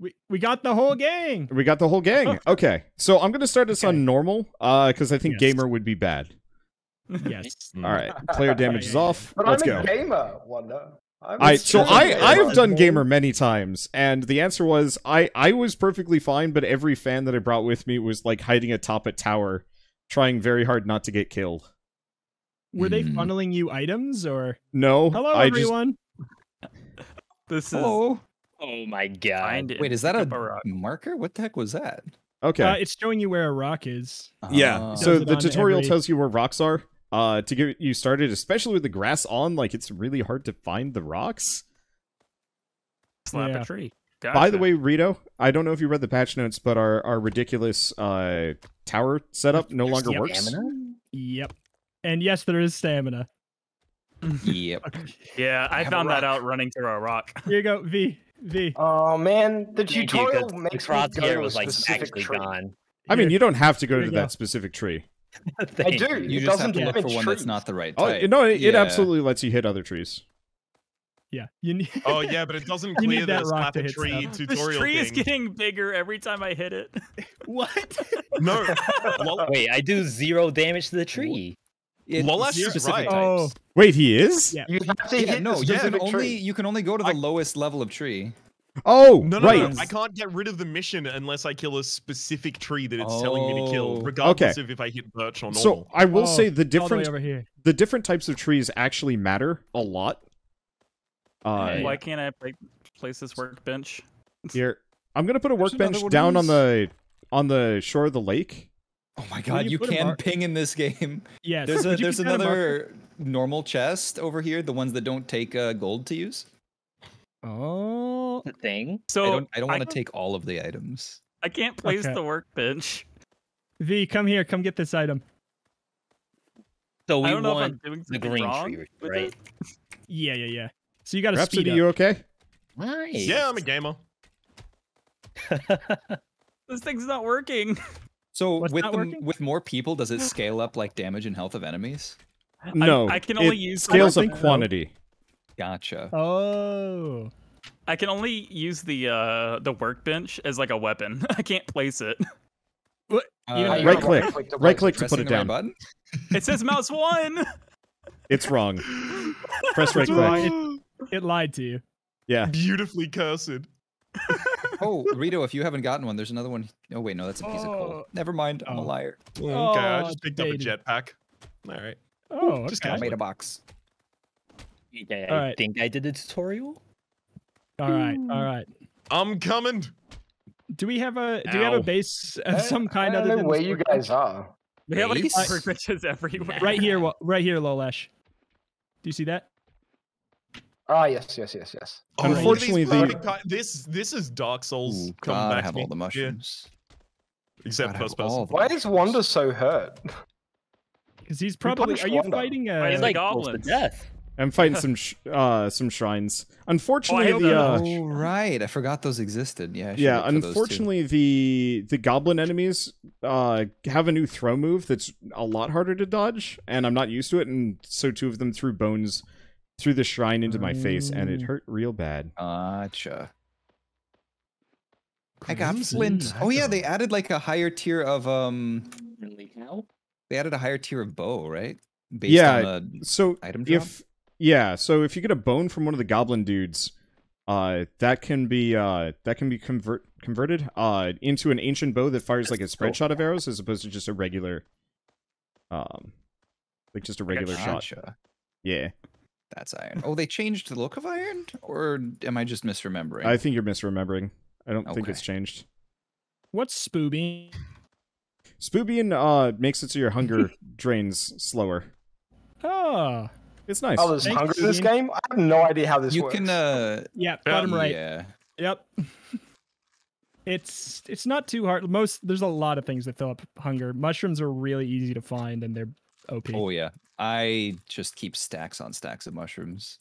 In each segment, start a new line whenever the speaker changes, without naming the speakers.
We we got the whole gang.
We got the whole gang. Okay, so I'm gonna start this
Okay.
on normal, uh, because I think
Yes.
gamer would be bad.
Yes.
All right, player damage is off.
But
Let's
I'm
go.
a gamer, Wander. I'm
so I. I have done gamer many times, and the answer was I I was perfectly fine, but every fan that I brought with me was like hiding atop a tower, trying very hard not to get killed.
Were they
Hmm.
funneling you items or?
No,
Hello,
I just
everyone.
This is.
Oh,
Oh my god.
Wait, is that
and
a
rock.
marker? What the heck was that?
okay.
Uh, it's showing you where a rock is.
Yeah.
Ah.
So the tutorial
every-
tells you where rocks are. Uh, to get you started, especially with the grass on, like it's really hard to find the rocks.
Slap
Yeah.
a tree.
By the way, Rito, I don't know if you read the patch notes, but our our ridiculous uh tower setup no longer
Yep.
works.
Stamina?
Yep. And yes, there is stamina.
yep.
yeah, I
have a
found that out running through a rock.
Here you go, V. V.
Oh man, the
tutorial you,
tutorial
'cause the
makes me go to a
was like
specific
actually
tree.
gone.
I mean, you don't have to go to that
go.
specific tree.
Thank
do.
You
It
just have
doesn't
to look
damage
for one that's not the right
Oh
type.
no, it, it absolutely lets you hit other trees.
Yeah. You need.
Oh yeah, but it doesn't
You need
clear
that
the
rock to hit
tree
stuff.
This
tutorial
tree is getting bigger every time I hit it.
what?
No,
Wait, I do zero damage to the tree.
It-
Lolash is
specific
right.
Oh,
types.
Wait, he is?
Yeah.
You have to
Yeah,
hit
no,
the
you can only
tree.
you can only go to the
I-
lowest level of tree.
Oh,
no, no,
right.
no, I can't get rid of the mission unless I kill a specific tree that it's telling me to kill,
Oh.
regardless of if I hit birch or normal.
So I will
Oh,
say the
all the
different
here.
the different types of trees actually matter a lot. Uh,
Why can't I pla- place this workbench?
here I'm gonna put a workbench down on the on the shore of the lake.
Oh my god,
you
you can
mar-
ping in this game.
Yes.
There's a there's
put down
another normal chest over here, the ones that don't take uh, gold to use.
Oh.
The thing.
So
I don't I don't want to take all of the items.
I can't place
Okay.
the workbench.
V, come here. Come get this item.
So we
I don't know if I'm
want
doing
the green
wrong
tree,
with
right?
it.
Yeah, yeah, yeah. So you got to speed
Rhapsody,
up.
you okay?
Nice.
yeah, I'm a gamer.
This thing's not working.
So
What's
with the, with more people, does it scale up like damage and health of enemies?
No,
I can only
it
use
scales
the
up quantity.
Gotcha.
Oh.
I can only use the uh the workbench as like a weapon. I can't place it.
Uh,
You know,
you
right click.
right-click to
Right click to put
pressing
it down.
button.
It says mouse one.
It's wrong. Press right click.
It, it lied to you.
Yeah.
Beautifully cursed.
Oh, Rito, if you haven't gotten one, there's another one. Oh wait, no, that's a piece of coal.
Oh.
Never mind, I'm a
Oh.
liar.
Okay, I
Oh,
just picked up a jetpack. All right.
Oh,
just
okay.
I made a box.
Yeah, I
Alright.
think I did the tutorial.
All right, all right.
I'm coming.
Do we have a do we have a base of
I-
some kind
I
other than
where
this
you guys are.
We have like
Base?
workbenches everywhere.
Right here, right here, Lolesh. Do you see that?
Ah, yes, yes, yes, yes.
Oh,
Unfortunately, the-
this this is Dark Souls
Ooh,
come
gotta
back
have
to
all
me.
the
Yeah,
mushrooms.
except
Gotta
first person.
the
Why is Wander so hurt?
Because he's probably. Are you
Wander.
fighting a?
Fighting
He's like close to death.
I'm fighting some sh- uh some shrines. Unfortunately,
hope
the
that-
uh,
Oh right, I forgot those existed. Yeah. I
yeah,
look for those, too.
unfortunately, the the goblin enemies uh have a new throw move that's a lot harder to dodge, and I'm not used to it, and so two of them threw bones through the shrine into my face, and it
Oh.
hurt real bad.
Gotcha. I got flint. Oh yeah, they added like a higher tier of um.
Really now?
They added a higher tier of bow, right? Based
Yeah,
on the
So
item drop.
if yeah, so if you get a bone from one of the goblin dudes, uh, that can be uh that can be convert converted uh into an ancient bow that fires like a spread shot of arrows as opposed to just a regular, um, like just a regular shot.
Gotcha.
Yeah,
That's iron. Oh, they changed the look of iron, or am I just misremembering?
I think you're misremembering. I don't think it's changed.
What's Spooby?
Spoobian uh makes it so your hunger drains slower.
Oh,
It's nice.
Oh, there's
Thanks,
hunger in this game? I have no idea how this
you
works.
You can uh
yeah, bottom right.
Yeah.
Yep. it's it's not too hard. Most there's a lot of things that fill up hunger. Mushrooms are really easy to find and they're OP.
Oh yeah. I just keep stacks on stacks of mushrooms.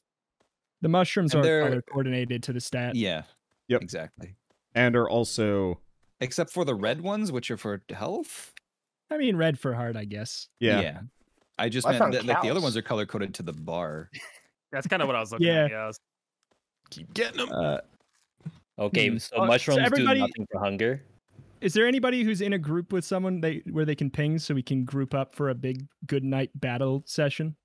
the mushrooms
and
are
they're-
coordinated to the stat.
Yeah.
Yep.
Exactly.
and are also
Except for the red ones, which are for health.
I mean, red for heart, I guess.
yeah. Yeah.
I just
I
meant
found
that like the other ones are color coded to the bar.
That's kind of what I was looking
Yeah.
at. Yeah.
Keep getting them.
Uh,
Okay,
Hmm.
so
Uh, so
mushrooms
everybody-
do nothing for hunger.
Is there anybody who's in a group with someone they where they can ping so we can group up for a big good night battle session?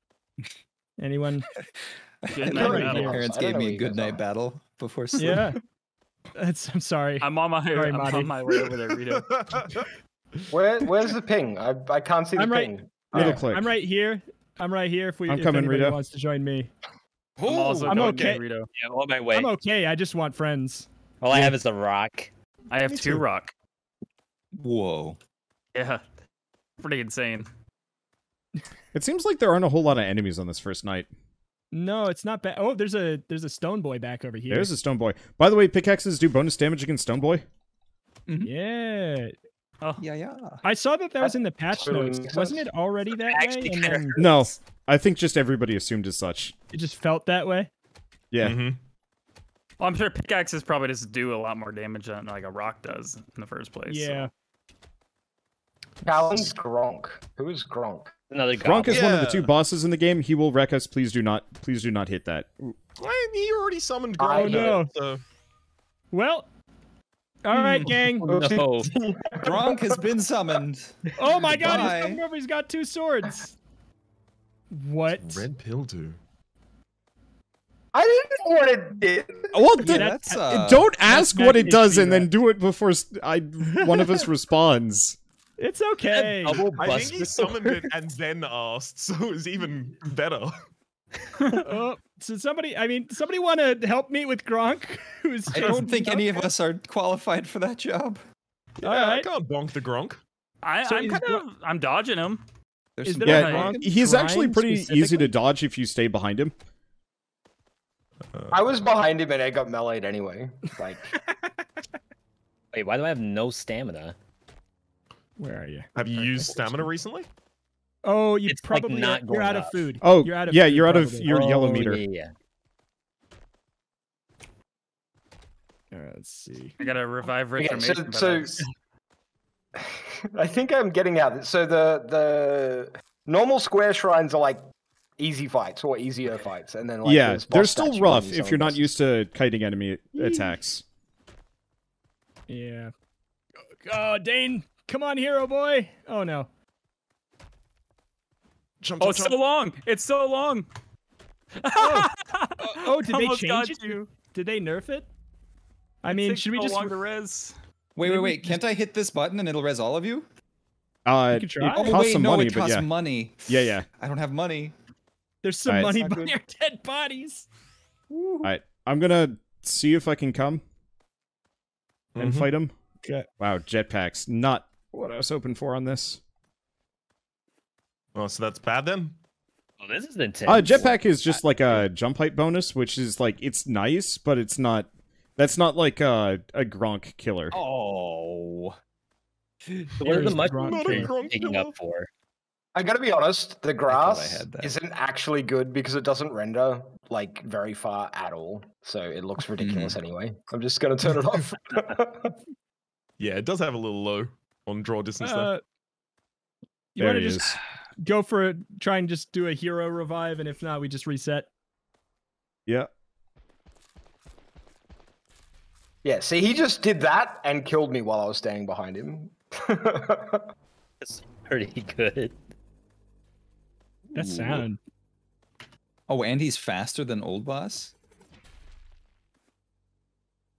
Anyone?
Good
night
My parents gave me a good night
are.
battle before sleep.
Yeah. That's, I'm sorry.
I'm on my
Sorry,
I'm on my way over there, Rito.
Where where's the ping? I I can't see the
I'm right-
ping.
Middle
Oh.
click.
I'm right here. I'm right here. If we,
I'm
if
coming,
anybody
Rito.
wants to join me,
I'm also
I'm okay.
Rito.
Yeah, I'm on my way.
I'm okay. I just want friends.
All I have is a rock.
I have
Me
two
too.
rock.
Whoa.
Yeah, pretty insane.
It seems like there aren't a whole lot of enemies on this first night.
No, it's not bad. Oh, there's a there's a stone boy back over here.
There's a stone boy. By the way, pickaxes do bonus damage against stone boy.
yeah. Oh.
Yeah, yeah.
I saw that that was in the patch
totally
notes. Wasn't it already that way? And then
No, I think just everybody assumed as such.
it just felt that way.
Yeah.
Mhm.
Well, I'm sure pickaxes probably just do a lot more damage than like a rock does in the first place. so.
Yeah.
Callan's Gronk. Who is Gronk?
Another
Gronk
goblin.
is one of the two bosses in the game. He will wreck us. Please do not. Please do not hit that.
Why he already summoned
I
Gronk?
know.
So
Well. All right, gang.
No.
Gronk has been summoned.
Oh my god,
Bye.
he's coming over. He's got two swords. What?
red pill do.
I didn't know what it did.
Well,
Yeah,
That's uh,
don't ask what it does
do
and then do it before s I one of us responds.
It's okay.
Double
I think he summoned it and then asked, so it was even better.
oh, so somebody, I mean, somebody want to help me with Gronk? Who's
I don't think any of us are qualified for that job.
All
Yeah, I can't bonk the Gronk.
I,
So
I'm kind of I'm dodging him.
There's some
Yeah,
a
Gronk
Gronk
He's actually pretty easy to dodge if you stay behind him.
I was behind him and I got meleeed anyway. Like
Wait, why do I have no stamina?
Where are you?
Have you used stamina recently?
Oh, you
It's, like,
probably
not
you're
going
out of food.
Oh,
you're out of
yeah,
food,
you're out of
probably.
your oh, yellow
Oh,
meter.
Yeah, yeah.
All right, let's see.
I gotta revive
Okay, so-
Reformation.
so-
pickaxe.
I think I'm getting out. So the the normal square shrines are like easy fights or easier fights, and then like
yeah,
there's
they're still rough if you're not used to kiting enemy attacks.
Yeah. Oh, Dane, come on, hero boy. Oh no.
Jump,
oh,
jump,
it's
jump.
so long. It's so long.
Oh, oh, did they change it?
you.
Did they nerf it? I mean, should we
so
just?
long to res?
Wait, wait, wait.
can
Can't I hit this button and it'll res all of you?
Uh,
could
it
try.
Oh,
costs
wait,
some
no,
money,
it costs
yeah,
money.
yeah, yeah.
I don't have money.
There's some
Alright.
money
It's
by your dead bodies.
All right, I'm gonna see if I can come and
Mhm.
fight him.
Okay.
Wow, jetpacks, not what I was hoping for on this.
Oh, so that's bad then?
Oh, this is intense.
Uh, jetpack is just like a jump height bonus, which is like it's nice, but it's not. That's not like a a Gronk killer.
Oh. So what are the
is the
mushrooms
Gronk
Not a
killer.
Gronk
taking up for?
I gotta be honest, the grass
had that.
isn't actually good because it doesn't render like very far at all. So it looks ridiculous anyway. I'm just gonna turn it off.
Yeah, it does have a little low on draw distance there.
Uh, you want to just
is.
go for it? Try and just do a hero revive, and if not, we just reset.
Yeah.
yeah, see, he just did that and killed me while I was standing behind him.
That's pretty good.
That sound.
Oh, and he's faster than old boss.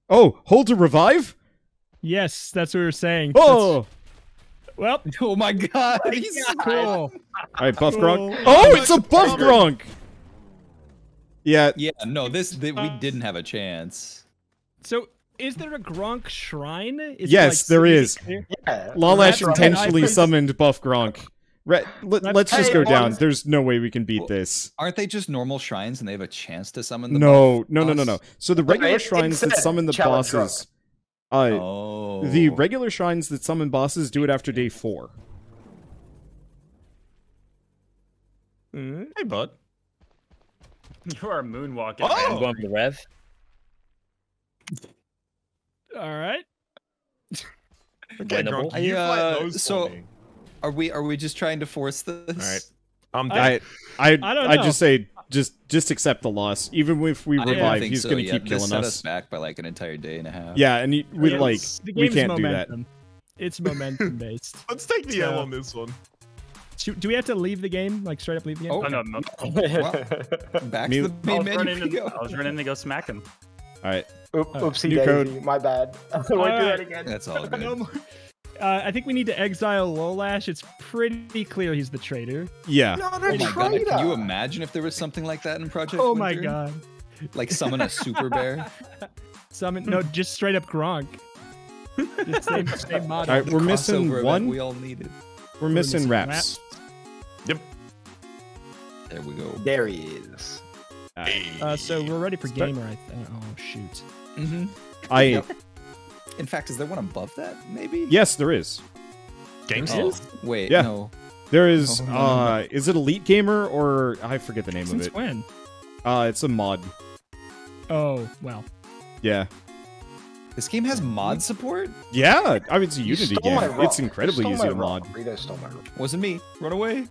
Oh, hold to revive.
Yes, that's what we were saying. That's-
Oh,
well,
Oh my god, he's
cool.
all right, buff
Cool.
Gronk. Oh, it's a buff Gronk. Yeah,
Yeah, no, this th- we uh, didn't have a chance.
So, is there a Gronk shrine? Is
Yes, there
city
is.
yeah,
Lalash
that's
intentionally
I-
summoned buff Gronk. Re- let,
Let's-
let's just go down. There's no way we can beat
Well,
this.
Aren't they just normal shrines and they have a chance to summon the
No,
buff
no, no, no, no. So the regular
it- it
shrines that summon the
challenge drunk.
bosses, uh,
Oh.
the regular shrines that summon bosses do it after day four.
Hmm?
Hey, bud.
You are moonwalking.
Oh!
I'm going for the rev.
All right.
Okay,
Winnable.
You
uh,
those
so- Are we are we just trying to force this?
All right. I'm
I-
dead.
I, I,
I don't
I just say, just just accept the loss. Even if we revive, he's
so
gonna
yet.
keep
This
killing
set
us.
us back by like an entire day and a half.
Yeah, and he, we
Yeah,
like
it's-
we can't do that.
momentum. It's momentum based.
Let's take the L on this one.
Should- Do we have to leave the game? Like straight up leave the game?
Oh,
Oh, no, no.
Back
Mute.
to the
I
main
was,
menu.
running
we
in,
go.
I was running to go smack him.
All right,
Oop, oopsie
new
daisy.
code.
My bad. I won't do that again.
That's all good.
No more. Uh, I think we need to exile Lolash. It's pretty clear he's the traitor.
yeah.
Not
Oh
a
my god, can you imagine if there was something like that in Project
Oh my god.
Like summon a super bear?
Summon no, just straight up Gronk. Just same, same
All
model.
right, we're missing one.
we all needed.
We're missing
missing
Yep.
There we go.
There he is.
Uh, so we're ready for
Start-
gamer. I th- oh shoot.
hmm
I
In fact, is there one above that? Maybe.
yes, there is.
Gangster.
Oh, wait.
Yeah.
No.
There is.
Oh, no, no,
uh, is it Elite Gamer or I forget the name
Since
of it?
when?
Uh, it's a mod.
Oh well.
Yeah.
This game has mod support.
Yeah. I mean, it's a Unity
stole
game. It's incredibly easy to mod.
rock. Stole my rock.
Wasn't me. Run away.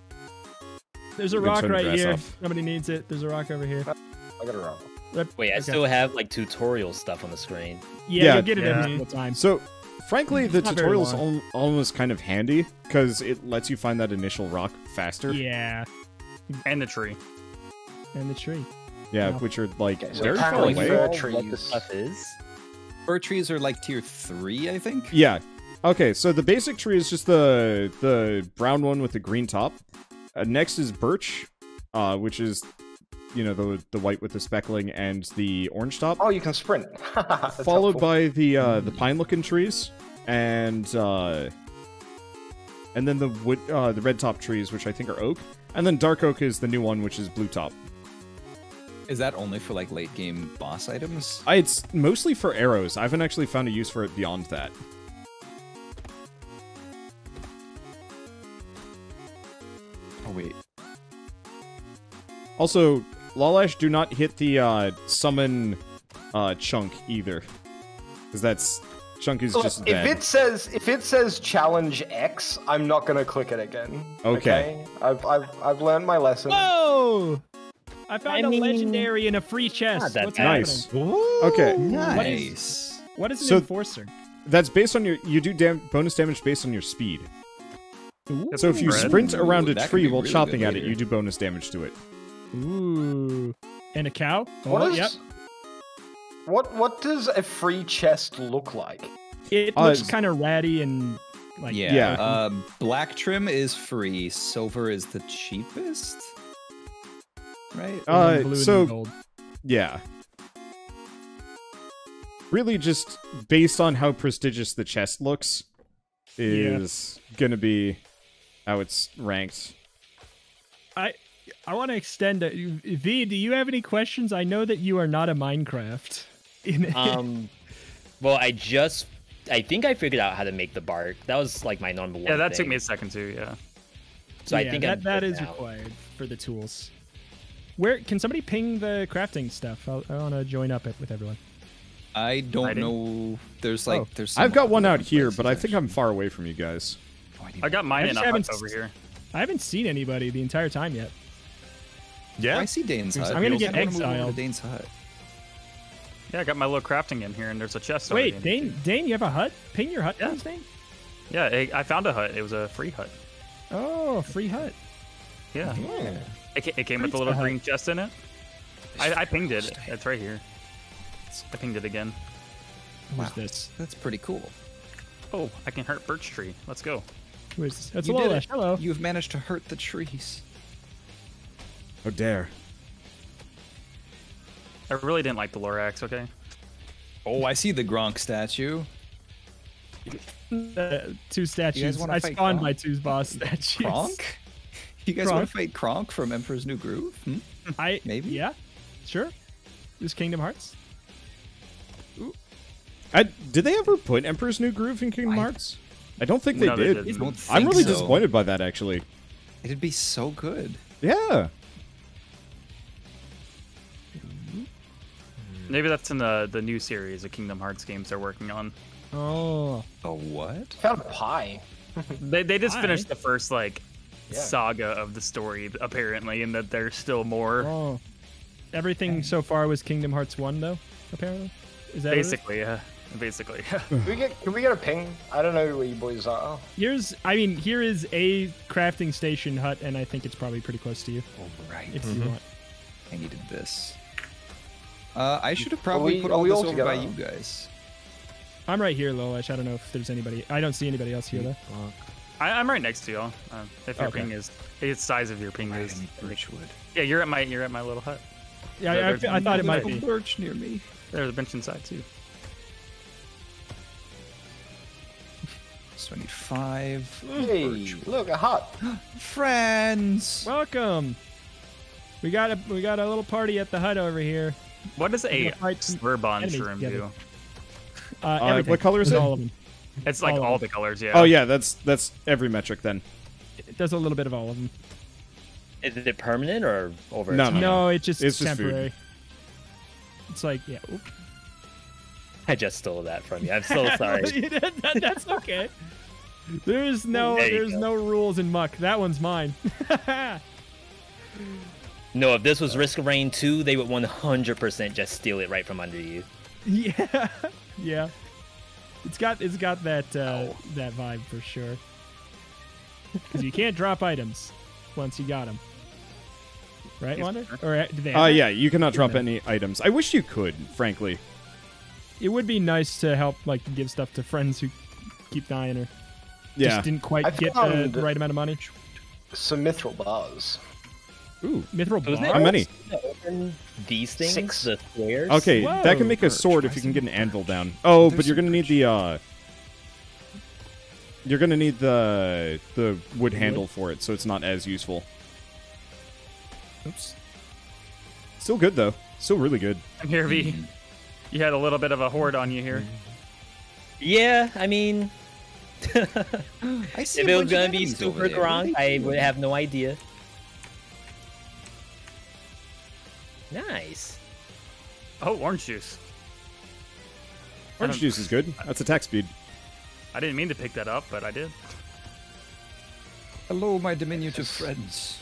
There's a rock right here.
off.
Somebody needs it. There's a rock over here.
I got a rock.
Wait, I
Okay.
still have like tutorial stuff on the screen.
Yeah,
Yeah.
you'll get it every single time.
So, frankly, the
Not very
tutorial's
long.
al- almost kind of handy because it lets you find that initial rock faster.
Yeah,
And the tree.
and the tree.
Yeah,
Yeah.
which are like
Okay, so
very far away.
fir
What the stuff is?
Fir trees are like tier three, I think.
Yeah. Okay, so the basic tree is just the the brown one with the green top. Uh, next is birch, uh, which is you know the the white with the speckling and the orange top.
Oh, you can sprint.
Followed
helpful.
by the uh, the pine looking trees and uh, and then the wood uh, the red top trees which I think are oak and then dark oak is the new one which is blue top.
Is that only for like late game boss items?
I, it's mostly for arrows. I haven't actually found a use for it beyond that.
Oh wait.
Also, Lalash, do not hit the uh, summon uh, chunk either, because that's chunk is
Look,
just
if
dead.
it says if it says challenge X, I'm not gonna click it again.
Okay.
I've I've I've learned my lesson.
Whoa! I found
I
a
mean,
legendary in a free chest.
not that
What's.
Nice.
happening?
Okay,
Nice.
What is an
So-
enforcer?
that's based on your you do dam- bonus damage based on your speed.
Ooh.
So if you
Red.
sprint around a tree while
really
chopping at it, you do bonus damage to it.
Ooh. And a cow?
What
oh,
is
yep.
what what does a free chest look like?
It
Uh,
looks
it's-
kind of ratty and like
yeah.
Yeah.
Uh, black trim is free. Silver is the cheapest. Right.
Uh,
blue
so-
gold.
Yeah. Really, just based on how prestigious the chest looks, is gonna be how it's ranked.
I I want to extend it. V, do you have any questions? I know that you are not a Minecraft. In
Um, well, I just, I think I figured out how to make the bark. That was like my number one.
Yeah, that took me a second too. Yeah.
So I
yeah,
think I
that, that
put
is
out.
required for the tools. Where can somebody ping the crafting stuff? I'll, I want to join up it with everyone.
I don't
Hiding?
know. There's like
Oh.
there's.
I've got one out here, but I think I'm far away from you guys.
Oh, need
I got mine
I
in a
haven't
hut over here.
I haven't seen anybody the entire time yet.
Oh,
Yeah.
I see Dane's hut.
I'm gonna
I
get
wanna move over to
exiled.
Dane's hut.
Yeah, I got my little crafting in here, and there's a chest. over
Wait,
there.
Dane, Dane, you have a hut? Ping your hut,
Yeah.
please, Dane.
Yeah, I, I found a hut. It was a free hut.
Oh, free hut.
Yeah.
Yeah.
It, it came with a
Pizza
little
Hut.
green chest in it. I, I pinged it. It's right here. I pinged it again.
Who's
Wow.
this?
That's pretty cool.
Oh, I can hurt birch tree. Let's go.
Who is this? That's
You did
Lola. Hello.
You've managed to hurt the trees.
Oh dare!
I really didn't like the Lorax. Okay.
Oh, I see the Gronk statue.
Uh, two statues.
wanna
I spawned
Gronk?
my two boss statues.
Kronk? You guys
Kronk.
want to fight Kronk from Emperor's New Groove? Hmm?
I
Maybe?
Yeah. Sure. This Kingdom Hearts.
I, did they ever put Emperor's New Groove in Kingdom
I-
Hearts? I don't think they
No, they
did.
didn't.
I don't
I'm really
so.
disappointed by that, actually.
It'd be so good.
Yeah.
Maybe that's in the the new series of Kingdom Hearts games they're working on.
Oh.
A what?
Found a pie.
They they just
Why?
finished the first like
Yeah.
saga of the story apparently, and that there's still more.
Oh. everything so far was Kingdom Hearts one though. Apparently, is that what it is?
Basically, yeah. Basically.
Can we get can we get a ping? I don't know where you boys are.
Here's, I mean, here is a crafting station hut, and I think it's probably pretty close to you
Oh, right.
if you mm-hmm. want.
I needed this. Uh, I should have probably
we-
put all
we
this
all
over by
together?
you guys.
I'm right here, Lolash. I don't know if there's anybody. I don't see anybody else here though.
I, I'm right next to y'all. Uh, if your
Okay.
ping is, the size of your ping
Right,
is.
I need birchwood.
Yeah, you're at my you're at my little hut.
Yeah,
There-
I, I, I thought it might
There's
be.
a birch near me.
There's a bench inside too.
So I need five.
Hey,
birchwood.
look a hut.
Friends.
Welcome. We got a we got a little party at the hut over here.
What does a
gonna fight some
Slurban
enemies
shroom do?
Uh, everything.
what color is
It's
it?
All of them.
It's like
All
all
them.
the colors. Yeah.
Oh yeah, that's that's every metric then.
It does a little bit of all of them.
Is it permanent or over?
No, no,
No, it just
It's
it's
just
temporary. It's like yeah. oop.
I just stole that from you. I'm so sorry.
That- that's okay. There's no
There
there's
go.
no rules in muck. That one's mine.
no, if this was Risk of Rain 2, they would 100% just steal it right from under you.
yeah, yeah. It's got it's got that uh,
Ow.
that vibe for sure. Because you can't drop items once you got them. Right,
Yes,
Wander?
sir.
Or uh, do they?
Uh yeah, you cannot drop any items. I wish you could, frankly.
It would be nice to help like give stuff to friends who keep dying or
Yeah.
just didn't quite
I
get the right amount of money.
Some mithril bars.
Ooh.
Mithril
So isn't
How many?
These things,
Six.
the squares.
Okay,
Whoa,
that can make a sword if you can get an
some
anvil down. Oh,
There's
but you're gonna need the uh You're gonna need the the wood handle for it, so it's not as useful.
Oops.
Still good though. Still really good.
I'm here, V. You had a little bit of a horde on you here.
Yeah, I mean,
I see
if it was gonna be super
there. What are
Gronk,
they
I would have no idea. Nice.
Oh, orange juice.
Orange
Um,
juice is good. That's attack speed.
I didn't mean to pick that up, but I did.
Hello, my diminutive friends.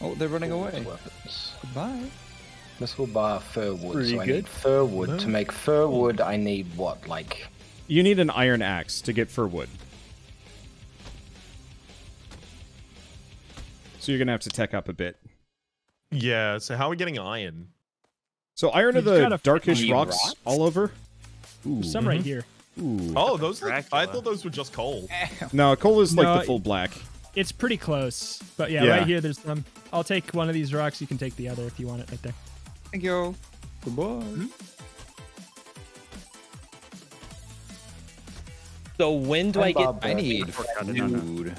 Oh, they're running away.
Weapons.
Goodbye.
Mithril bar fir wood.
Pretty
so I
good.
need fir wood. To make fir wood, I need what? Like
You need an iron axe to get fir wood. So you're gonna have to tech up a bit.
Yeah. So how are we getting iron?
So iron are
You've gotta
the
find
darkish rocks
rocks?
all over. Ooh.
There's some right here.
Ooh.
Oh, those. Look, I thought those were just coal.
No, coal is like
No,
the full black.
It's pretty close, but yeah,
Yeah.
right here there's some. I'll take one of these rocks. You can take the other if you want it right there.
Thank you. Goodbye.
So when do I
I'm
get
Bob
I need
Pork I did not know.
food.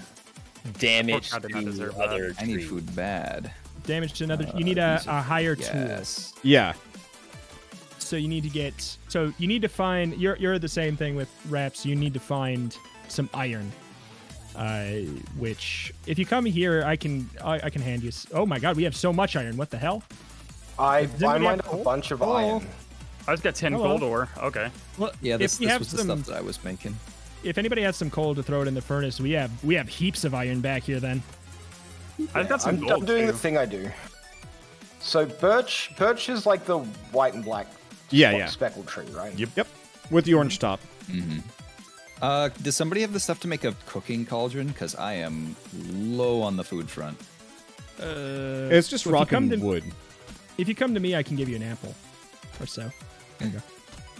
damage
I
to other
I need food bad.
Damage to another.
Uh,
you need a, a higher
Yes.
Yeah.
So you need to get. So you need to find. You're you're the same thing with Raps. You need to find some iron. Uh, which if you come here, I can I, I can hand you. Oh my God, we have so much iron. What the hell?
I
Does
I
anybody
might
have
have a bunch of
Hello?
iron.
I just got 10
Hello.
gold ore. Okay.
Well,
Yeah, this,
if we
this
have
was the
some,
stuff that I was making.
if anybody has some coal to throw it in the furnace, we have we have heaps of iron back here. Then
I just got some
I'm,
gold.
I'm doing
too.
the thing I do. So birch, birch is like the white and black
Yeah, yeah.
speckled tree, right?
Yep.
Yep. With the orange top.
hmm Uh, does somebody have the stuff to make a cooking cauldron? Because I am low on the food front.
uh,
It's just
well, if you
rock
come
and
to-
wood.
If you come to me, I can give you an apple or so. There you go.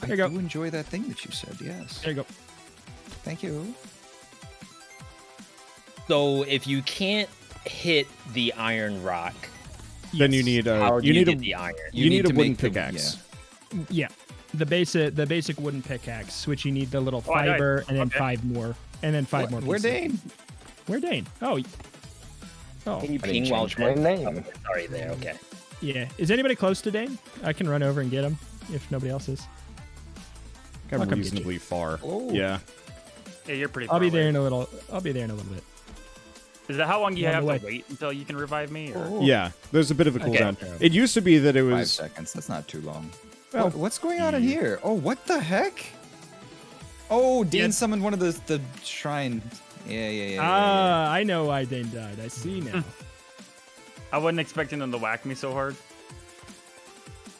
I
There you go.
do enjoy that thing that you said. Yes.
There you go.
Thank you.
So if you can't hit the iron rock,
Then you need a you
you,
need a
the iron?
you, need, a wooden
make the-
pickaxe.
Yeah, the basic the basic wooden pickaxe, which you need the little
Oh,
fiber and then
Okay.
five more, and then five more.
Where
pieces.
Dane?
Where Dane? Oh, oh,
Can you ping while
change my name.
Oh, sorry there. Okay.
yeah. Is anybody close to Dane? I can run over and get him if nobody else is.
I'm
I'll come get you.
reasonably far.
Oh.
Yeah.
Yeah, you're pretty.
I'll
far
be
away.
there in a little. I'll be there in a little bit.
Is that how long you have to wait until you can revive me? Or?
Yeah. There's a bit of a
Okay.
cooldown. It used to be that it was
Five
was
seconds. That's not too long.
Well,
What- what's going on in here? Oh, what the heck? Oh, Dean
Yeah.
summoned one of the the shrine. Yeah, yeah, yeah. yeah, yeah.
Ah, I know why Dane died. I see now.
I wasn't expecting them to whack me so hard.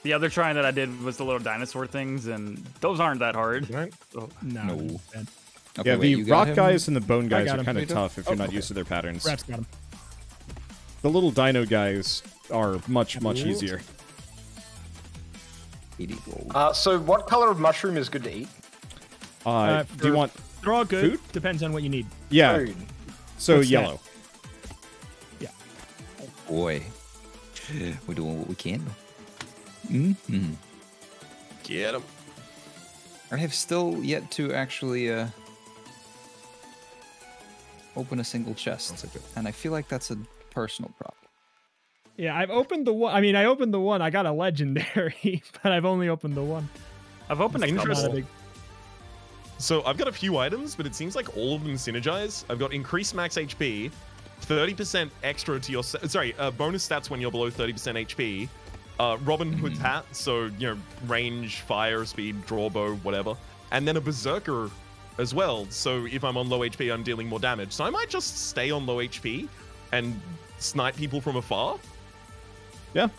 The other trying that I did was the little dinosaur things, and those aren't that hard.
Right?
No.
No.
Bad.
Okay,
yeah,
wait,
the
you
rock guys and the bone guys are kind of tough if you're
Oh,
not
okay.
used to their patterns.
Raps got him.
The little dino guys are much much easier.
Uh, so, what color of mushroom is good to eat?
Uh,
Uh,
do you want?
They're all good.
Food?
Depends on what you need.
Yeah.
Food.
So
What's that?
yellow.
Boy, we're doing what we can. Mm-hmm.
Get him.
I have still yet to actually uh, open a single chest, and I feel like that's a personal problem.
Yeah, I've opened the one. I mean, I opened the one. I got a legendary, but I've only opened the one.
I've opened a
Not a
couple.
big-
So I've got a few items, but it seems like all of them synergize. I've got increased max HP, 30% extra to your sorry, uh, bonus stats when you're below 30% HP. Uh, Robin Hood's hat, so you know range, fire, speed, draw bow, whatever, and then a berserker as well. So if I'm on low HP, I'm dealing more damage. So I might just stay on low HP and snipe people from afar.
Yeah.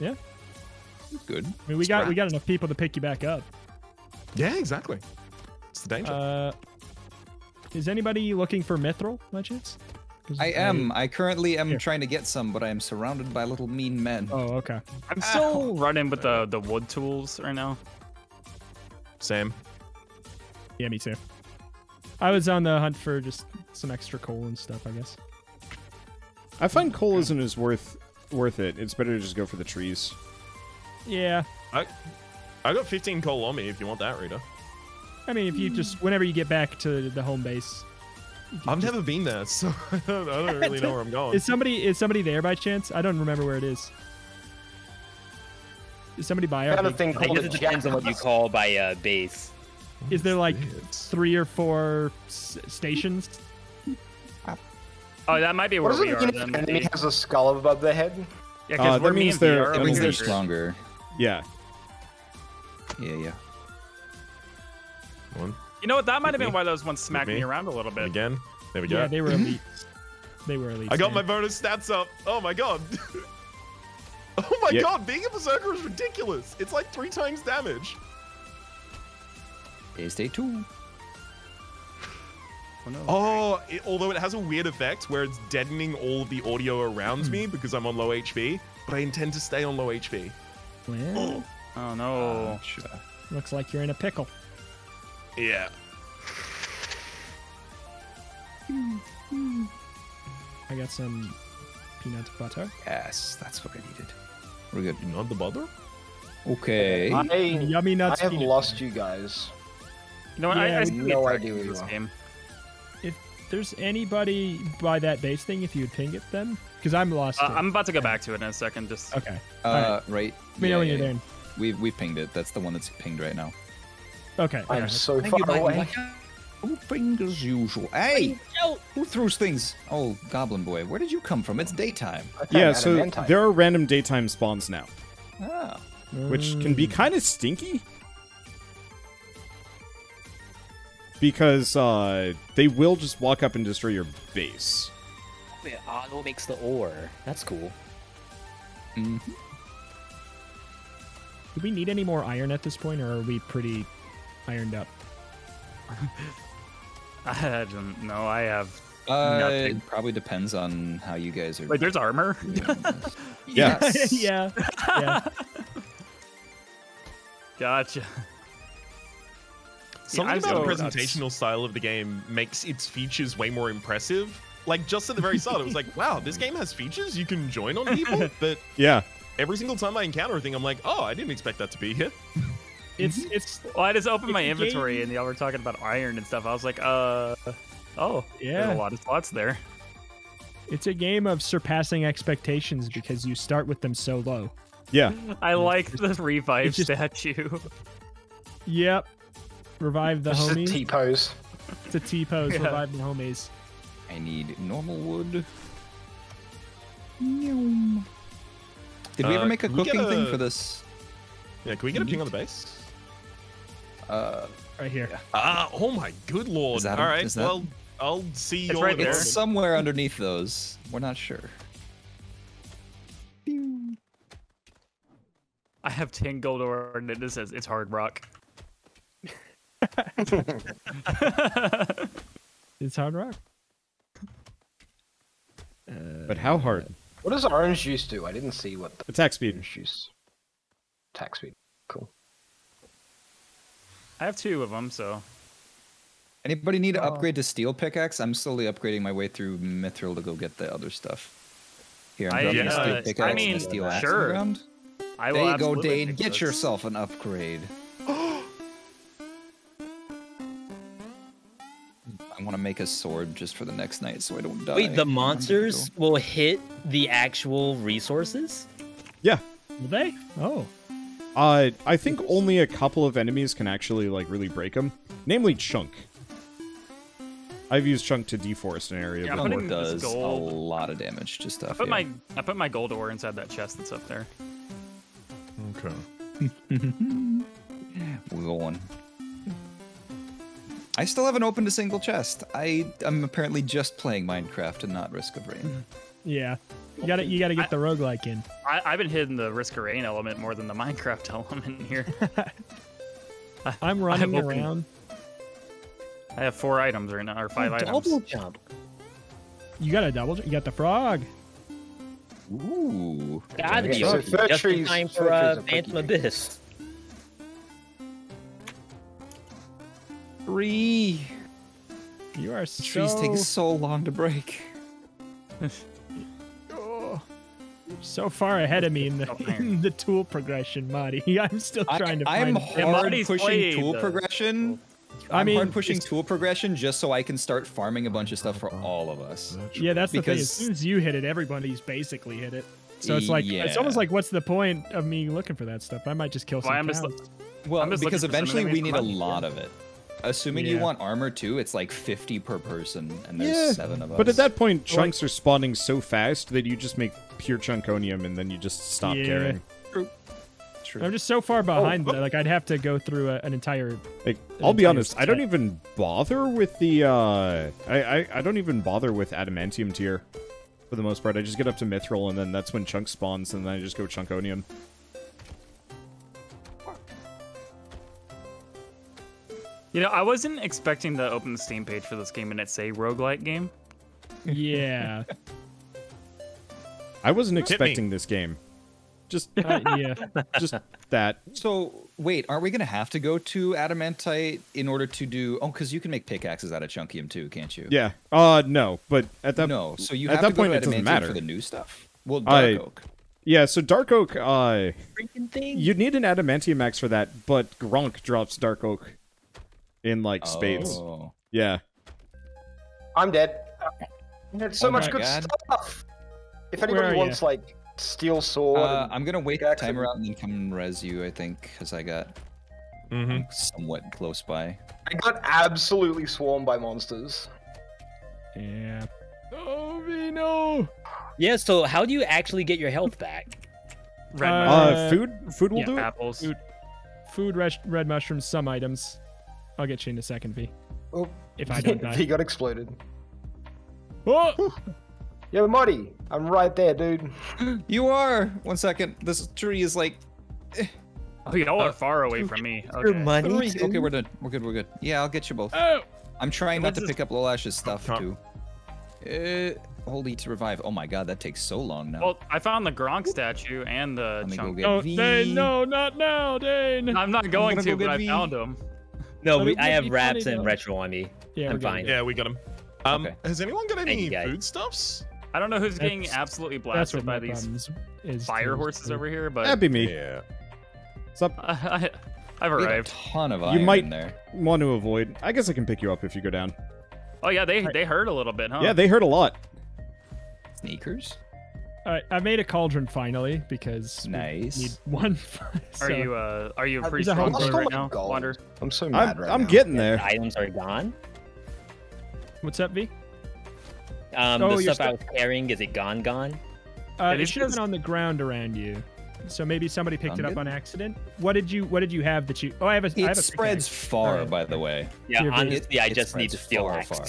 Yeah.
Good.
I mean, we got we got enough people to pick you back up.
Yeah, exactly. It's the danger.
Uh, is anybody looking for mithril by chance?
I am. I currently am
Here.
trying to get some, but I am surrounded by little mean men.
Oh, okay.
I'm still running with the the wood tools right now.
Sam.
Yeah, me too. I was on the hunt for just some extra coal and stuff. I guess.
I find coal isn't as worth worth it. It's better to just go for the trees.
Yeah.
I I got 15 coal on me if you want that, Rita.
I mean, if you just whenever you get back to the home base,
I've
just-
never been there, so I don't, I don't really know where I'm going.
Is somebody is somebody there by chance? I don't remember where it is. Is somebody by our
Found a thing
I
called
guess
a
it depends on what you call by uh, base.
Is there like
It's-
three or four s- stations?
Oh, that might be
What
where
does it
we are.
mean
Then.
an enemy has a skull above the head?
Yeah,
Uh,
because
that
we're me
means they're- that
It means they're stronger.
Yeah.
Yeah, yeah.
One.
You know what? That might have been why those ones smacked
me.
me around a little bit.
Again. There we go.
Yeah, they were elite. they were elite.
I got
yeah.
my bonus stats up. Oh my god. oh my
Yeah.
god, being a berserker is ridiculous. It's like three times damage.
Is day two.
Oh, no.
Oh, it, although it has a weird effect where it's deadening all of the audio around me hmm. because I'm on low HP, but I intend to stay on low HP.
Well,
Oh, oh no.
Ah, sure.
looks like you're in a pickle.
Yeah.
I got some peanut butter.
Yes, that's what I needed. We're good.
Not the bother?
Okay.
I,
Yummy
I have lost
butter.
you guys.
You know what?
Yeah,
I, I
we-
no idea
idea
where you
this
are.
game.
If there's anybody by that base thing, if you would ping it then, because I'm lost.
Uh. I'm about to go back to it in a second. Just
okay.
Uh, right.
Let me know
Yeah,
when
yeah,
you're
yeah.
there.
We've we've pinged it. That's the one that's pinged right now.
Okay.
I'm
okay.
so
Thank you,
far
Mike.
away.
Who pinged as usual? Hey! Who throws things? Oh, Goblin Boy, where did you come from? It's daytime.
Yeah, so there are random daytime spawns now,
Ah.
which can
Mm.
be kind of stinky. Because uh, they will just walk up and destroy your base.
Wait, Otto makes the ore. That's cool.
mhm.
Do we need any more iron at this point, or are we pretty ironed up?
I don't know. I have.
Uh,
Nothing.
it probably depends on how you guys are.
Wait, there's armor.
doing this.
Yeah.
Yeah. Yeah.
Gotcha.
Something
I'm
about
so
the
nuts.
presentational style of the game makes its features way more impressive. Like just at the very start, it was like, wow, this game has features you can join on people. But
Yeah.
every single time I encounter a thing, I'm like, oh, I didn't expect that to be here.
It's it's
Well, I just opened my
It's a
inventory
game.
and y'all were talking about iron and stuff. I was like, uh, oh,
Yeah.
there's a lot of slots there.
it's a game of surpassing expectations because you start with them so low.
Yeah.
I like the revive
just-
statue.
Yep. Revive the
It's just a
homies.
T pose.
It's a T pose.
Yeah.
Revive the homies.
I need normal wood. Did we ever
Uh,
make a
can we get
cooking thing for this?
Yeah, can we get a ping on the base?
Uh,
Right here.
Ah, oh my good lord!
Is that
All
a-
right,
is that-
well, I'll see you
It's
all
right
at
there.
it's somewhere underneath those. We're not sure.
I have 10 gold ore and it says it's hard rock.
It's hard rock.
But how hard?
What does orange juice do? I didn't see what the
Attack speed.
orange juice. Attack speed. Cool.
I have two of them, so
Anybody need to upgrade to steel pickaxe? I'm slowly upgrading my way through Mithril to go get the other stuff. Here, I'm
I,
dropping a
uh,
steel
I
pickaxe and
mean,
a steel axe
sure.
ground.
I
There you go,
absolutely
Dane. Get
this.
yourself an upgrade. Want to make a sword just for the next night so I don't die.
Wait, the monsters
gonna
will hit the actual resources?
Yeah.
Will they? Oh.
Uh, I think only a couple of enemies can actually like really break them. Namely, Chunk. I've used Chunk to deforest an area.
Yeah,
go.
I'm
before.
putting this
does a lot of damage to stuff.
I put
yeah.
my I put my gold ore inside that chest that's up there.
Okay.
We're going. I still haven't opened a single chest. I am apparently just playing Minecraft and not Risk of Rain.
Yeah. You gotta you gotta get the roguelike in.
I, I've been hitting the risk of rain element more than the Minecraft element here.
I'm running
opened-
around.
I have four items right now, or five
Double
items.
jump.
You got a double. You got the frog.
Ooh.
Gotta be
So
OP.
fir
just in
trees-
time
fir
for
trees
uh, Phantom. Abyss.
Three.
You are so...
Trees
so
take so long to break.
oh, so far ahead of me in the in the tool progression, Marty. I'm still trying to
I, am
find.
Yeah,
hard pushing
played
tool
the-
progression.
I
I'm
mean,
hard pushing
it's-
tool progression just so I can start farming a bunch of stuff for all of us.
Yeah, that's the thing. As soon as you hit it, everybody's basically hit it. So it's like it's almost like, what's the point of me looking for that stuff? I might just kill
Well,
some
I'm just
cows.
Well,
I'm just
because
looking for some
eventually we need a lot of it. Assuming you want armor too, it's like 50 per person, and there's
Yeah,
seven of us.
But at that point,
Well,
chunks are spawning so fast that you just make pure chunkonium and then you just stop
Yeah.
caring.
True.
I'm just so far behind that like I'd have to go through a, an entire.
Like, I'll be
entire
honest, I don't even bother with the. uh I, I I don't even bother with adamantium tier. For the most part, I just get up to mithril and then that's when chunk spawns, and then I just go chunkonium.
You know, I wasn't expecting to open the Steam page for this game and it say roguelike game.
Yeah,
I wasn't
Hit me.
expecting this game. Just
uh, yeah.
just that.
So wait, aren't we gonna have to go to adamantite in order to do? Oh, because you can make pickaxes out of chunkium too, can't you?
Yeah. Uh no, but at that
no, so you
at
have
that
to go
point
to
it doesn't matter.
for the new stuff. Well, dark
I-
oak.
Yeah, so dark oak uh
Freaking thing.
you'd need an adamantium axe for that, but Gronk drops dark oak in like spades.
Oh.
Yeah.
I'm dead. There's so
Oh
much good
God.
stuff. If anybody
are
wants like steel sword,
Uh, I'm gonna wait the
pickaxe
timer
and-
out and then come and res you. I think because I got
Mm-hmm.
somewhat close by.
I got absolutely swarmed by monsters.
Yeah. Oh, me no.
Yeah, so how do you actually get your health back?
Red
Uh,
Uh, food food will
yeah,
do it.
apples.
food. Food, red, red mushrooms, some items. I'll get you in a second, V.
Oh,
If I don't
he
die.
got exploded.
Oh!
Yo, Marty, I'm right there, dude.
You are. One second. This tree is like
Oh, y'all are far away from me.
Your
Okay.
money.
three. Okay, we're done. We're good. We're good. Yeah, I'll get you both.
Oh!
I'm trying not to
this-
pick up Lolash's stuff too. Uh, hold E to revive. Oh my god, that takes so long now.
Well, I found the Gronk statue and the
Let me go
chunk.
get
No,
V.
Dane, no, not now, Dane.
I'm not going
gonna
to,
go
but
get
I
V.
found him.
No, we, I have
be Raps
and retro on me.
Yeah,
I'm fine.
Yeah, we got him. Um,
Okay.
has anyone got any foodstuffs?
I don't know who's getting absolutely blasted by these
problem is. is
fire horses
too.
over here, but
That'd be me.
Yeah.
What's up?
I, I, I've
We had a
arrived.
ton of
You might-
in there.
Want to avoid. I guess I can pick you up if you go down.
Oh yeah, they they hurt a little bit, huh?
Yeah, they hurt a lot.
Sneakers.
All right, I made a cauldron finally because we
Nice.
need one. so,
Are you uh are you a pretty
is that
strong
how-
boy
Lost all
right
my
now,
gold.
Wander?
I'm so
I'm
mad right
I'm
now.
getting
The
there.
items are gone.
What's up, V?
Um,
Oh,
the
you're
stuff I was carrying, is it gone? Gone?
Uh,
Yeah,
it should have been on the ground around you. So maybe somebody picked it up
Found
on accident. What did you What did you have that you? Oh, I have a. I have
It
a
spreads
pickaxe.
far,
Alright.
by the way.
Yeah,
Here, but
honestly, I just need
to
steal
far,
axe.
far.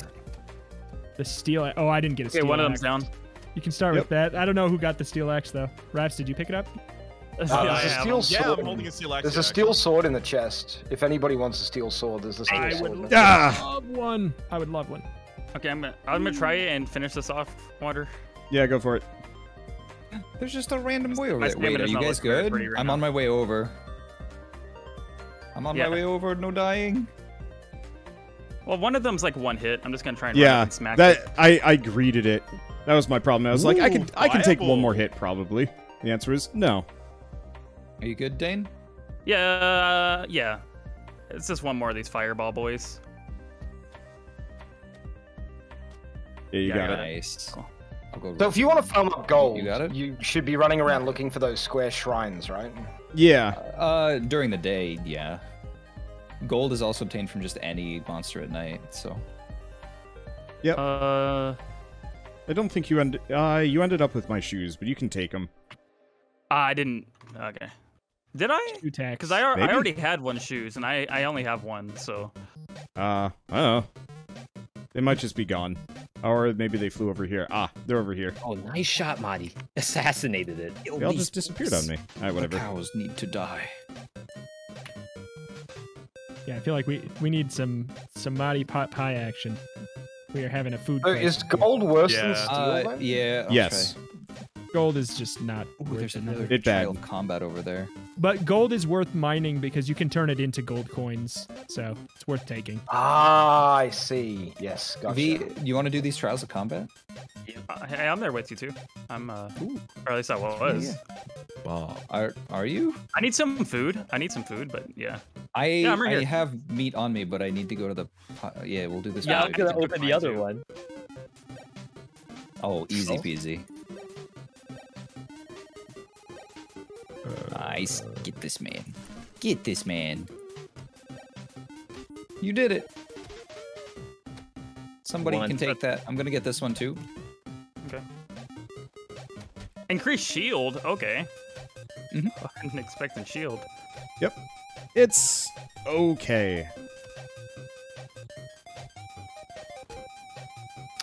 The steel. Oh, I didn't get a
Okay,
steel
one of
axe.
them's down.
You can start
Yep.
with that. I don't know who got the steel axe though. Raps, did you pick it up?
Uh,
Yeah,
there's
I
a
have
steel
them.
Yeah. I'm holding a steel axe.
There's
here,
a steel
actually.
sword in the chest. If anybody wants a steel sword, there's a steel
I
sword.
I would
in the.
Ah,
love one. I would love one.
Okay, I'm gonna I'm gonna try it and finish this off. Water.
yeah, go for it.
There's just a random boy over
My
there. Wait, are you guys good?
right
I'm
now.
on my way over. I'm on
Yeah.
my way over. No dying.
Well, one of them's like one hit. I'm just gonna try and run up
Yeah,
and smack
that
it.
I I greeted it. That was my problem. I was like, I can I can take one more hit probably. The answer is no.
Are you good, Dane?
Yeah, yeah. It's just one more of these fireball boys.
Yeah, you
Yeah,
got
I
it.
Nice.
Cool.
So if you want to farm up gold,
You got it?
you should be running around looking for those square shrines, right?
Yeah,
Uh, during the day, yeah. Gold is also obtained from just any monster at night, so.
Yep.
Uh,
I don't think you ended. Uh, you ended up with my shoes, but you can take them.
I didn't. Okay. Did I?
Two tax.
Because I, al- I already had one shoes, and I, I only have one, so.
Uh, I don't know. They might just be gone, or maybe they flew over here. Ah, they're over here.
Oh, nice shot, Marty. Assassinated it.
They all just disappeared on me. All right,
The
whatever.
cows need to die.
Yeah, I feel like we we need some some Mighty Pot Pie action. We are having a food.
So
crisis.
is gold worse than
Yeah.
steel?
Uh, yeah. I'll
Yes.
gold is just not.
Ooh,
worth
there's another
It
trial
bad.
of combat over there.
But gold is worth mining because you can turn it into gold coins, so it's worth taking.
Ah, I see. Yes, gotcha.
V, you want to do these trials of combat?
Uh, hey, I'm there with you too. I'm, uh,
Ooh.
or at least I was.
Wow. Are are you?
I need some food. I need some food, but yeah.
I
I'm right
I have meat on me, but I need to go to the. po- Yeah, we'll do this.
Yeah,
Yeah,
I
one.
was gonna
I
open the other
too.
one.
Oh, easy peasy. Nice. Get this man. Get this man. You did it. Somebody
One.
can take that. I'm gonna get this one too.
Okay. Increase shield. Okay.
Mhm.
I didn't expect a shield. Yep.
It's okay.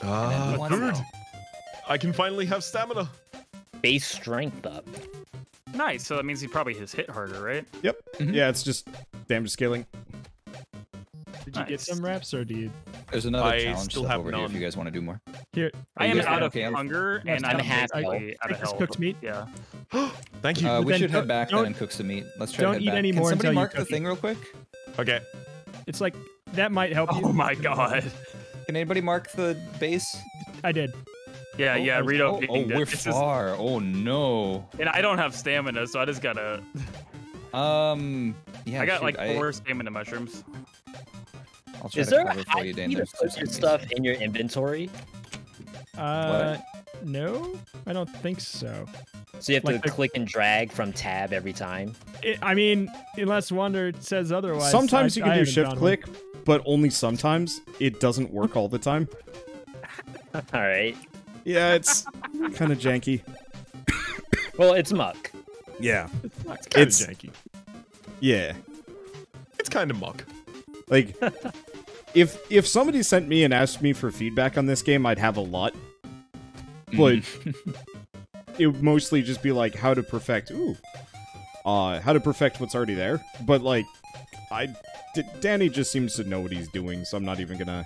Ah,
One
good. I can finally have stamina.
Base strength up.
Nice. So that means he probably has hit harder, right?
Yep.
Mhm.
Yeah, it's just damage scaling.
Did you get some reps, or do you?
There's another
I
challenge
still have
over here if you guys want to do more.
Here,
I am out of
okay?
Hunger and
I'm
I'm
half
out of health.
cooked meat.
Yeah.
Thank you.
Uh, we should head back then and cook some meat. Let's try
don't
to head
eat
back.
any
Can
more
somebody
until
mark the thing real quick?
Okay.
it's like that might help you.
Oh my god.
Can anybody mark the base?
I did.
Yeah,
Oh,
yeah. Rito.
Oh, oh,
pinged
we're
It's just-
far. Oh no.
and I don't have stamina, so I just gotta.
Um. Yeah.
I got
shoot,
like
I-
four stamina mushrooms.
I'll try
Is
to
there
cover
a
for you,
you
Dan.
need to
There's- there's
put your stuff in your inventory?
Uh, no, I don't think so.
So you have
Like
to
the-
click and drag from tab every time.
It, I mean, unless Wander says otherwise.
sometimes
I-
you
I
can do
haven't
shift
done
click, but only sometimes. It doesn't work all the time.
All right.
Yeah, it's kind of janky.
Well, it's muck.
Yeah.
one.
It's kind of janky.
Yeah.
It's kind of muck.
Like if if somebody sent me and asked me for feedback on this game, I'd have a lot. But mm. It would mostly just be like how to perfect ooh. Uh how to perfect what's already there. But like I D- Danny just seems to know what he's doing, so I'm not even gonna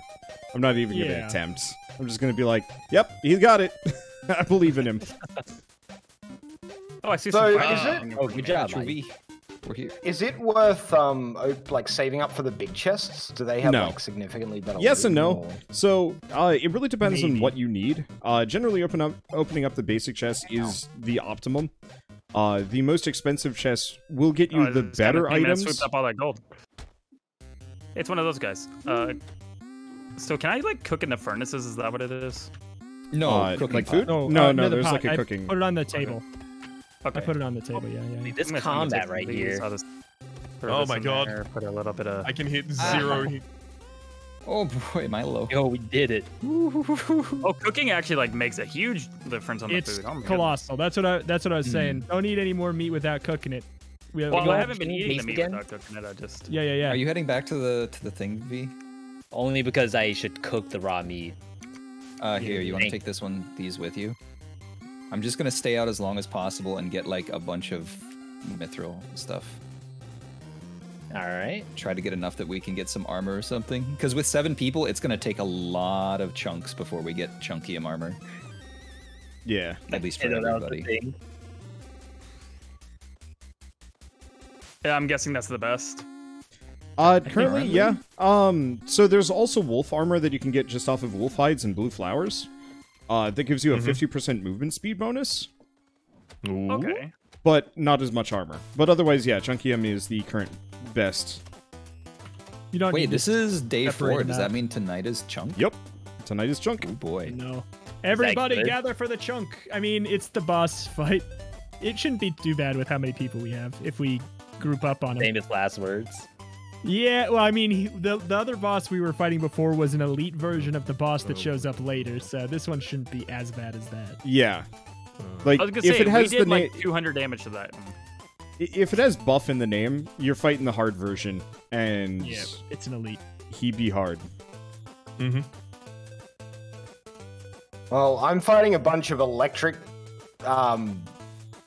I'm not even gonna attempt. I'm just gonna be like, "Yep, he's got it." I believe in him.
Oh, I see
So,
some.
is
fire.
it-
Oh, good job, Mike.
V. We're here.
Is it worth um op- like saving up for the big chests? Do they have
No.
like significantly better?
Yes and no.
or-
So uh, it really depends on what you need. Uh, generally, open up opening up the basic chest is the optimum. Uh, the most expensive chest will get you
Oh,
the
this
better
came
items.
Swooped up all that gold. It's one of those guys. Uh, so can I like cook in the furnaces? Is that what it is?
No,
Uh,
cooking
like
pot.
food?
No,
No,
uh,
no,
the
there's
pot.
like a
I
cooking-
Put it on the table.
Okay.
I put it on the table. Yeah, yeah. yeah.
This combat right here.
I'll just throw
Oh my God.
there, Put a little bit of.
I can hit
Ah.
zero. heat.
Oh boy, am I low?
Yo, we did it.
Oh, cooking actually like makes a huge difference on the
It's
food. Oh my God.
colossal. That's what I. That's what I was
Mm.
saying. Don't eat any more meat without cooking it. We, have,
Well,
You
I
have
haven't been eating the
meat
meat
again?
without cooking it. I just.
yeah, yeah, yeah.
Are you heading back to the to the thing, V?
Only because I should cook the raw meat.
Uh, here, you want to take this one, these with you? I'm just gonna stay out as long as possible and get like a bunch of mithril stuff.
All right.
Try to get enough that we can get some armor or something. Because with seven people, it's gonna take a lot of chunks before we get chunkium armor.
Yeah.
At least for
I know that was the
everybody.
Yeah, I'm guessing that's the best.
Uh, currently, yeah. Um, so there's also wolf armor that you can get just off of wolf hides and blue flowers. Uh, that gives you a
Mhm.
50% movement speed bonus,
Ooh.
Okay.
but not as much armor. But otherwise, yeah, Chunkium is the current best.
You don't
Wait,
need
this is day four.
them
Does that mean tonight is chunk?
Yep. Tonight is chunk.
Oh boy.
No. Everybody
good?
gather for the chunk. I mean, it's the boss fight. It shouldn't be too bad with how many people we have if we group up on him.
Famous last words.
Yeah, well, I mean, he, the the other boss we were fighting before was an elite version of the boss that shows up later, so this one shouldn't be as bad as that.
Yeah. Like,
I was gonna
if
say
it has
we
the
did
name,
like 200 damage to that.
if it has buff in the name, you're fighting the hard version, and
Yeah, it's an elite.
he be hard.
Mm-hmm.
Well, I'm fighting a bunch of electric. Um,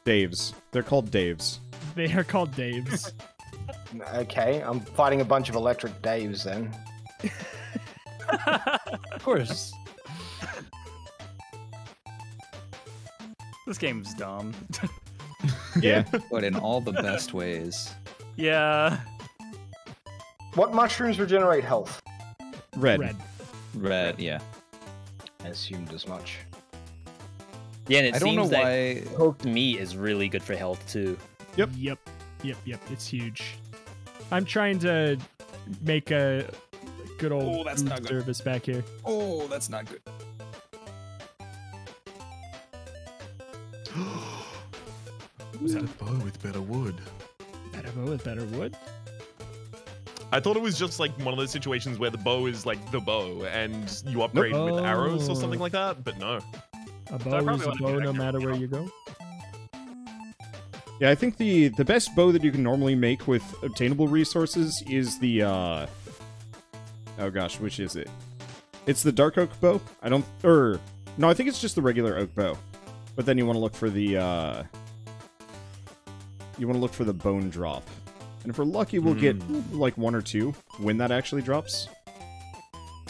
Daves. They're called Daves.
They are called Daves.
okay, I'm fighting a bunch of electric Daves then.
Of course.
This game's dumb.
Yeah.
But in all the best ways.
yeah.
What mushrooms regenerate health?
Red.
Red.
Red, yeah.
I assumed as much.
Yeah, and it
I don't know
seems that
why.
cooked meat is really good for health too.
Yep.
Yep. Yep. Yep. It's huge. I'm trying to make a good old
Oh, that's
food
not good.
service back here.
Oh, that's not good.
Was that a bow with better wood?
Better bow with better wood.
I thought it was just like one of those situations where the bow is like the bow and you upgrade with arrows or something
Oh.
like that, but no.
A
probably
bow is a bow no matter where you go.
Yeah, I think the the best bow that you can normally make with obtainable resources is the uh Oh gosh, which is it? It's the dark oak bow. I don't or no, I think it's just the regular oak bow. But then you want to look for the uh you want to look for the bone drop. And if we're lucky, we'll get like one or two when that actually drops.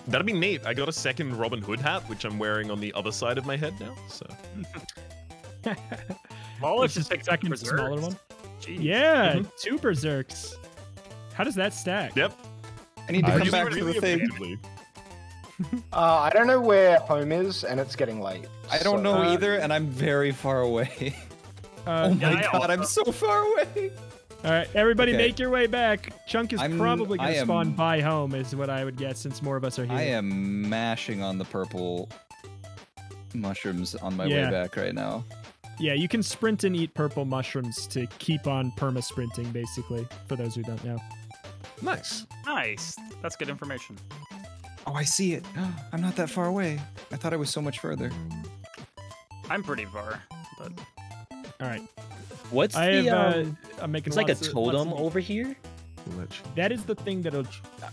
That'd be neat. I got a second Robin Hood hat, which I'm wearing on the other side of my head now. So
Well,
It's just a second smaller one.
Jeez.
Yeah,
Mhm.
two berserks. How does that stack?
yep.
I need to
I
come
just-
back to the thing.
Uh, I don't know where home is, and it's getting late.
I don't
so-
know
Uh,
either, and I'm very far away.
Uh,
oh my
yeah, I
god, I'm so far away.
All right, everybody,
Okay.
make your way back. Chunk is
I'm-
probably going
I
to
am-
spawn by home, is what I would guess, since more of us are here.
I am mashing on the purple mushrooms on my
Yeah.
way back right now.
Yeah, you can sprint and eat purple mushrooms to keep on perma sprinting, basically. For those who don't know.
Nice.
Nice. That's good information.
Oh, I see it. I'm not that far away. I thought I was so much further.
I'm pretty far, but
All right,
What's
I have.
the?
uh,
um,
I'm making.
it's like a
lots of- lots
totem
of-
over here.
Lich.
That is the thing that'll.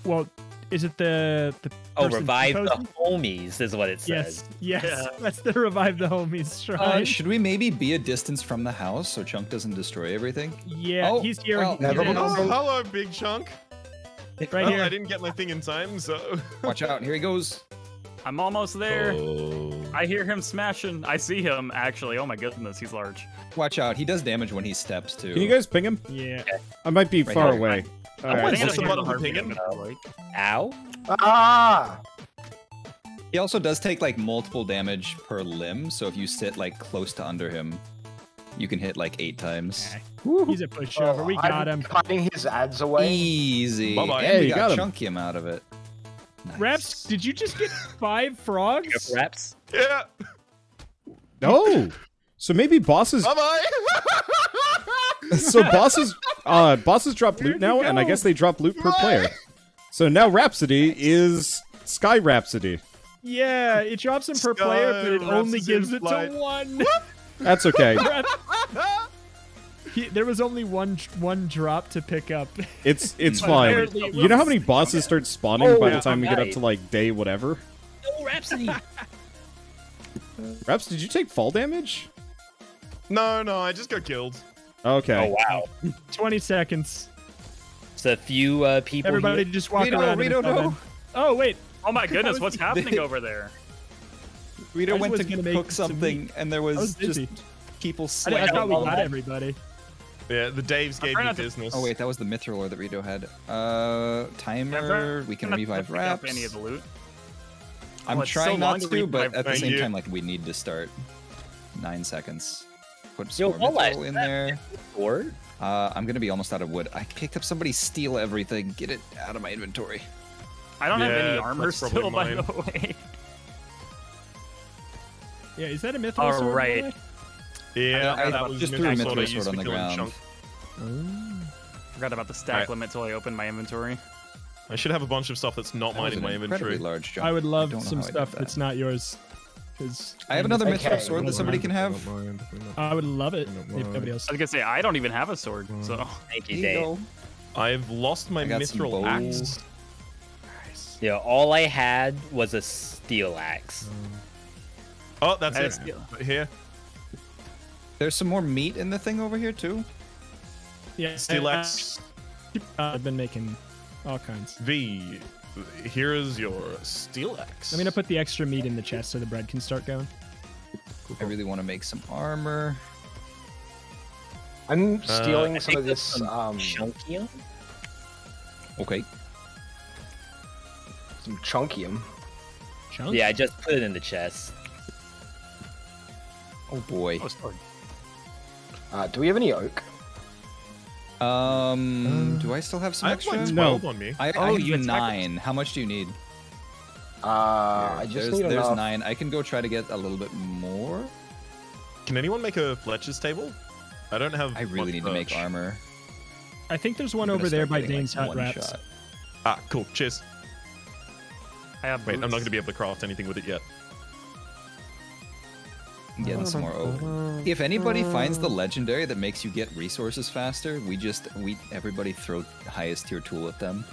Well, is it the the?
Oh,
person
revive
proposing?
the homies is what it says.
Yes, yes,
Yeah.
that's the revive the homies shrine.
Uh, should we maybe be a distance from the house so Chunk doesn't destroy everything?
yeah,
Oh,
he's here.
well,
he's
never
here.
Oh, hello, big chunk.
right
Well,
here.
I didn't get my thing in time, so.
Watch out, here he goes.
I'm almost there.
Oh.
I hear him smashing. I see him actually. Oh my goodness, he's large.
Watch out, he does damage when he steps too.
Can you guys ping him?
Yeah.
I might be
Right
far
here.
away.
I
Alright.
want
think
just
it's
a button pinging.
Like,
Ow.
Ah!
He also does take like multiple damage per limb, so if you sit like close to under him, you can hit like eight times.
He's a pushover. we got
I'm
him.
Cutting his ads away.
Easy.
Bye-bye.
And
Hey,
we got,
got him.
chunkium out of it. Nice.
Raps, did you just get five frogs?
Reps.
Yeah.
No. so maybe bosses.
Bye bye.
so bosses, uh, bosses drop loot now, and I guess they drop loot per player. So now Rhapsody is Sky Rhapsody.
Yeah, it drops them per player, but it
Sky
only gives it
flight.
to one.
That's okay.
He, there was only one one drop to pick up.
It's it's fine. You know how many bosses start spawning
Oh,
by the time we get up to like day whatever?
No Rhapsody.
Raps, did you take fall damage?
no, no, I just got killed.
Okay.
Oh wow.
20 seconds.
It's a few uh, people.
Everybody
here.
just walk
Rito,
around. and
Rito,
come
no.
in. Oh wait,
Oh my goodness, what's happening over there?
Rito
I
went to
gonna make
cook
some
something, and there was,
was
just
busy.
people
I,
sweating.
I thought we
all
got everybody.
Yeah, the Daves gave
trying
you
not to-
business.
Oh wait, that was the Mithril ore that Rito had. Uh, timer.
Never-
We can revive
pick
Raps.
Any of the loot.
I'm
Oh, it's so
trying not
to
to, but at the same
you.
time, like we need to start. Nine seconds. Put
Yo,
some
hold
more
on,
Mithril in there.
Or
Uh, I'm gonna be almost out of wood. I picked up somebody steal everything. Get it out of my inventory.
I don't have any armor
that's probably
still, by the way.
Yeah, is that a mithril
All
sword? by the
right.
Yeah,
I-
that
I
was
just
Mithril
threw a
sword I
Mithril
used
sword on the ground.
Chunk.
Oh.
Forgot about the stack
Alright.
limit until I opened my inventory.
I should have a bunch of stuff that's not
That
mine in my inventory.
large jump.
I would love
don't
some
how I did
stuff
that.
that's not yours. Because
I have another
Okay.
Mithril sword that somebody can have.
I would love it if nobody else.
I was gonna say I don't even have a sword, so
thank
Here
you,
you
Dave.
I've lost my
I got some
mithril
bow.
axe.
Yeah, all I had was a steel axe.
Oh, that's
I
it.
steal.
Here,
There's some more meat in the thing over here too.
Yeah,
steel axe.
uh, I've been making all kinds.
V. Here is your steel axe.
I'm gonna put the extra meat in the chest so the bread can start going.
I really want to make some armor.
I'm
Uh,
stealing
I
some of this.
some
Um,
Chunkium?
Okay.
some chunkium.
Chunk?
Yeah, I just put it in the chest.
Oh boy.
oh, sword.
Uh, do we have any oak?
Um, do I still have some
I have
extra?
like
No.
12 on me.
I,
Oh,
I have
you attack-
nine. How much do you need?
Uh, I just
there's,
need
there's
enough.
nine. I can go try to get a little bit more.
Can anyone make a Fletcher's table? I don't have.
I really
much
need to make
birch.
armor.
I think there's one
I'm gonna
over there
start
by
getting, like,
Dane's Hut
one
Raps.
shot.
Ah, cool. Cheers.
I have.
Wait, I'm not going to be able to craft anything with it yet.
Getting some more oak. If anybody finds the legendary that makes you get resources faster, we just we everybody throw highest tier tool at them.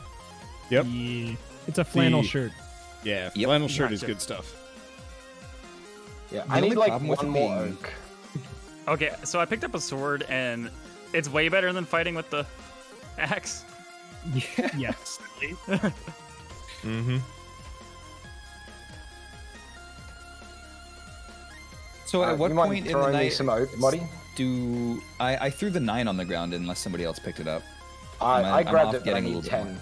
Yep.
Yeah. It's a flannel
The-
shirt.
Yeah,
Yep.
flannel shirt is good stuff.
Yeah,
The
I need
only
like one more
being-
oak.
Okay, so I picked up a sword and it's way better than fighting with the axe.
Yeah.
Yes.
Mm-hmm.
So
Uh,
at what point in the
throwing
night
some oak, Muddy?
do I? I threw the nine on the ground unless somebody else picked it up.
I,
I'm-
I grabbed it, but I
getting a
need
little bit
ten.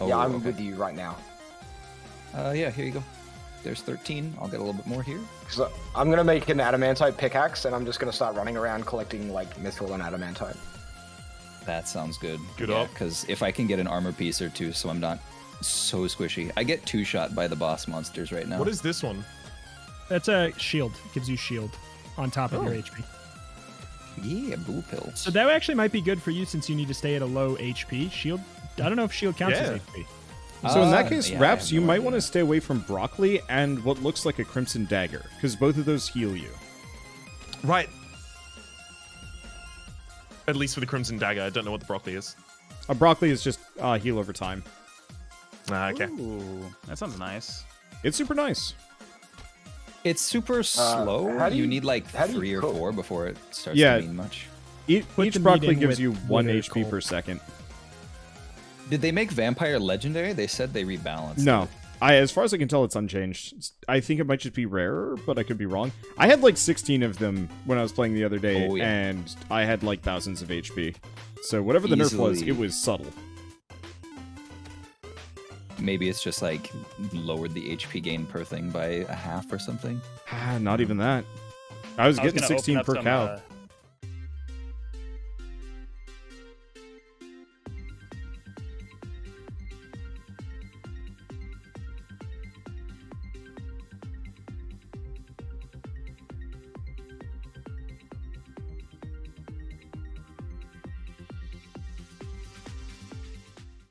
Oh,
yeah, I'm
okay.
with you right now.
Uh, yeah, here you go. There's 13. I'll get a little bit more here.
So I'm gonna make an adamantite pickaxe, and I'm just gonna start running around collecting like mithril and adamantite.
That sounds good.
Good
yeah,
up.
Because if I can get an armor piece or two, so I'm not so squishy. I get two shot by the boss monsters right now.
What is this one?
That's a shield. Gives you shield on top of your
Oh.
HP.
Yeah, blue pill.
So that actually might be good for you since you need to stay at a low HP. Shield. I don't know if shield counts as
Yeah.
HP.
So in
Uh,
that case,
yeah,
Raps, you
no
might want to stay away from broccoli and what looks like a crimson dagger, because both of those heal you.
Right. At least for the Crimson Dagger, I don't know what the broccoli is.
A broccoli is just uh, heal over time.
Ah, okay.
Ooh, that sounds nice.
It's super nice.
It's super uh, slow.
how do
you,
you-
need like
how do you
three or
cook?
four before it starts
Yeah.
to mean much.
E-
Put
each broccoli gives you one HP
coal.
per second.
Did they make Vampire legendary? They said they rebalanced.
No,
it.
I as far as I can tell, it's unchanged. I think it might just be rarer, but I could be wrong. I had like 16 of them when I was playing the other day,
Oh, yeah.
and I had like thousands of HP. So whatever the nerf was, it was subtle.
Maybe it's just like lowered the HP gain per thing by a half or something.
Ah, Not even that. I was
I was
getting 16 per
some,
cow.
uh,